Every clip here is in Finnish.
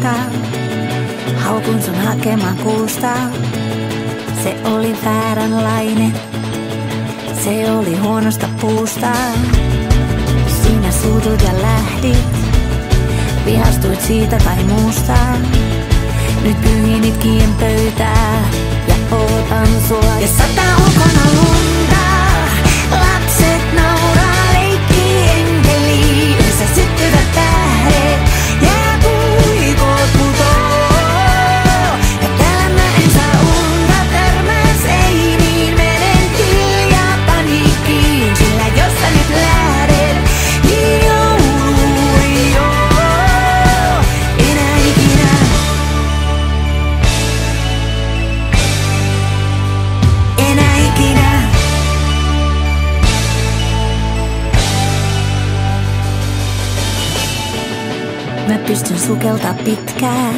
Riita, haukun sun hakemaan kuusta. Se oli vääränlainen, se oli huonosta puusta. Sinä suutut ja lähdit, vihastuit siitä tai muusta. Nyt pyhinit kien pöytää ja ootan sua. Ja sataa Mä pystyn sukeltaa pitkään,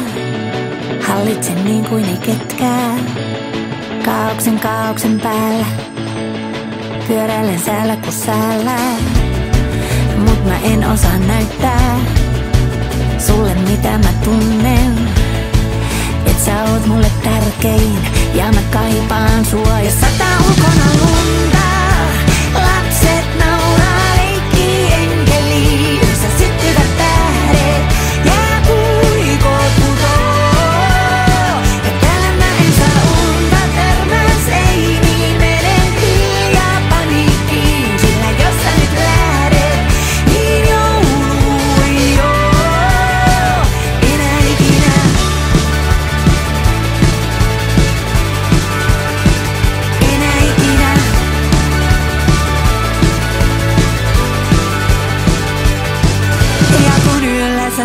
hallitsen niin kuin ei ketkään. Kaauksen kaauksen päällä, pyöräilen säällä kuin säällä. Mut mä en osaa näyttää sulle mitä mä tunnen. Et sä oot mulle tärkein ja mä kaipaan sua ja sataa ulkona lunta.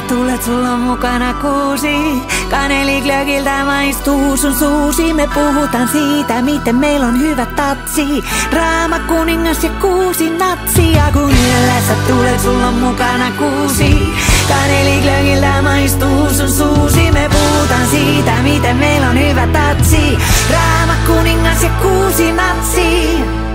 Sä tulet, sulla on mukana kuusi. Kaneliglögiltä maistuu sun suusi. Me puhutaan siitä, miten meillä on hyvä tatsi. Draama, kuningas ja kuusi natsi. Ja kun yöllä sä tulet, sulla on mukana kuusi. Kaneliglögiltä maistuu sun suusi. Me puhutaan siitä, miten meillä on hyvä tatsi. Draama, kuningas ja kuusi natsi.